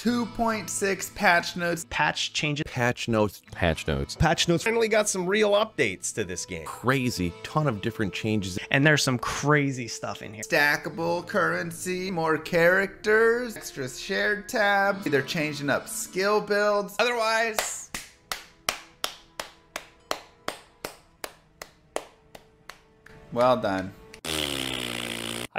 2.6 patch notes. Patch changes. Patch notes. Patch notes. Patch notes. Finally got some real updates to this game. Crazy. Ton of different changes. And there's some crazy stuff in here. Stackable currency, more characters, extra shared tabs. They're changing up skill builds. Otherwise, well done.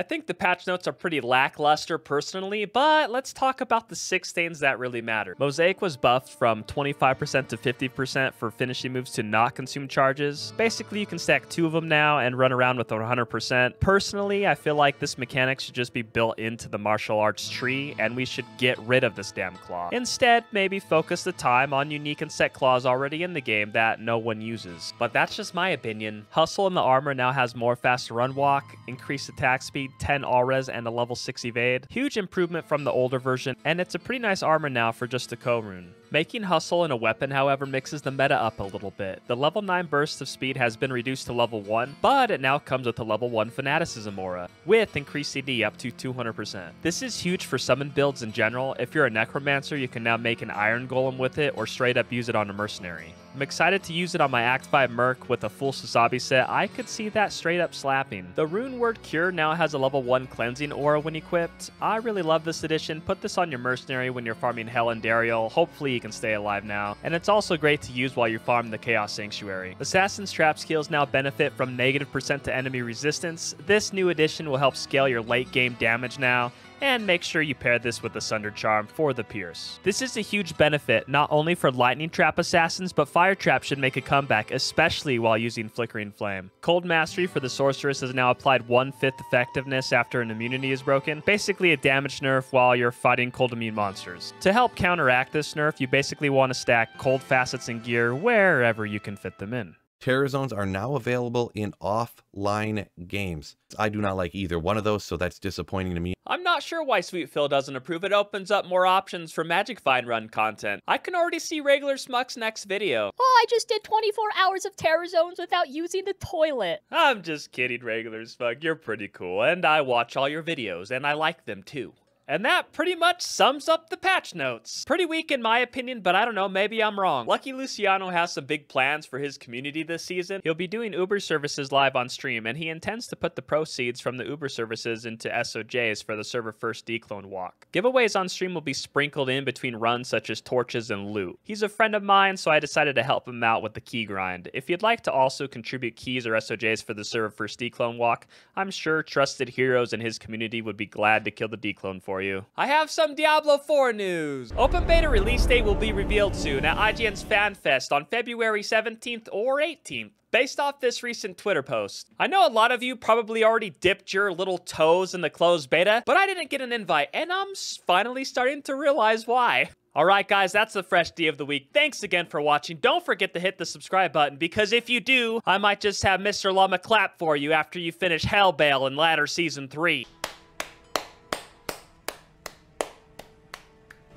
I think the patch notes are pretty lackluster personally, but let's talk about the six things that really matter. Mosaic was buffed from 25% to 50% for finishing moves to not consume charges. Basically, you can stack two of them now and run around with 100%. Personally, I feel like this mechanic should just be built into the martial arts tree, and we should get rid of this damn claw. Instead, maybe focus the time on unique and set claws already in the game that no one uses. But that's just my opinion. Hustle in the armor now has more fast run walk, increased attack speed, 10 all res, and a level 6 evade. Huge improvement from the older version, and it's a pretty nice armor now for just a Ko-rune. Making Hustle in a weapon, however, mixes the meta up a little bit. The level 9 burst of speed has been reduced to level 1, but it now comes with a level 1 Fanaticism aura, with increased CD up to 200%. This is huge for summon builds in general. If you're a Necromancer, you can now make an Iron Golem with it, or straight up use it on a Mercenary. I'm excited to use it on my Act 5 Merc with a full Sazabi set. I could see that straight up slapping. The Rune Word Cure now has a level 1 cleansing aura when equipped. I really love this addition. Put this on your Mercenary when you're farming Hell Andariel. Hopefully you can stay alive now. And it's also great to use while you farm the Chaos Sanctuary. Assassin's Trap skills now benefit from negative percent to enemy resistance. This new addition will help scale your late game damage now and make sure you pair this with the Sunder Charm for the Pierce. This is a huge benefit, not only for Lightning Trap assassins, but Fire Trap should make a comeback, especially while using Flickering Flame. Cold Mastery for the Sorceress has now applied one-fifth effectiveness after an immunity is broken, basically a damage nerf while you're fighting cold immune monsters. To help counteract this nerf, you basically want to stack cold facets and gear wherever you can fit them in. Terror zones are now available in offline games. I do not like either one of those, so that's disappointing to me. I'm not sure why Sweet Phil doesn't approve. It opens up more options for Magic Find Run content. I can already see regular Smuck's next video. Oh, I just did 24 hours of terror zones without using the toilet. I'm just kidding, regular Smuck. You're pretty cool, and I watch all your videos, and I like them too. And that pretty much sums up the patch notes. Pretty weak in my opinion, but I don't know, maybe I'm wrong. Lucky Luciano has some big plans for his community this season. He'll be doing Uber services live on stream, and he intends to put the proceeds from the Uber services into SOJs for the server first Dclone walk. Giveaways on stream will be sprinkled in between runs such as torches and loot. He's a friend of mine, so I decided to help him out with the key grind. If you'd like to also contribute keys or SOJs for the server first Dclone walk, I'm sure trusted heroes in his community would be glad to kill the Dclone for you. I have some Diablo 4 news. Open beta release date will be revealed soon at IGN's FanFest on February 17th or 18th based off this recent Twitter post. I know a lot of you probably already dipped your little toes in the closed beta, but I didn't get an invite, and I'm finally starting to realize why. Alright guys, that's the Fresh D of the week. Thanks again for watching. Don't forget to hit the subscribe button, because if you do, I might just have Mr. Llama clap for you after you finish Hell Baal in Ladder Season 3.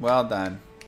Well done.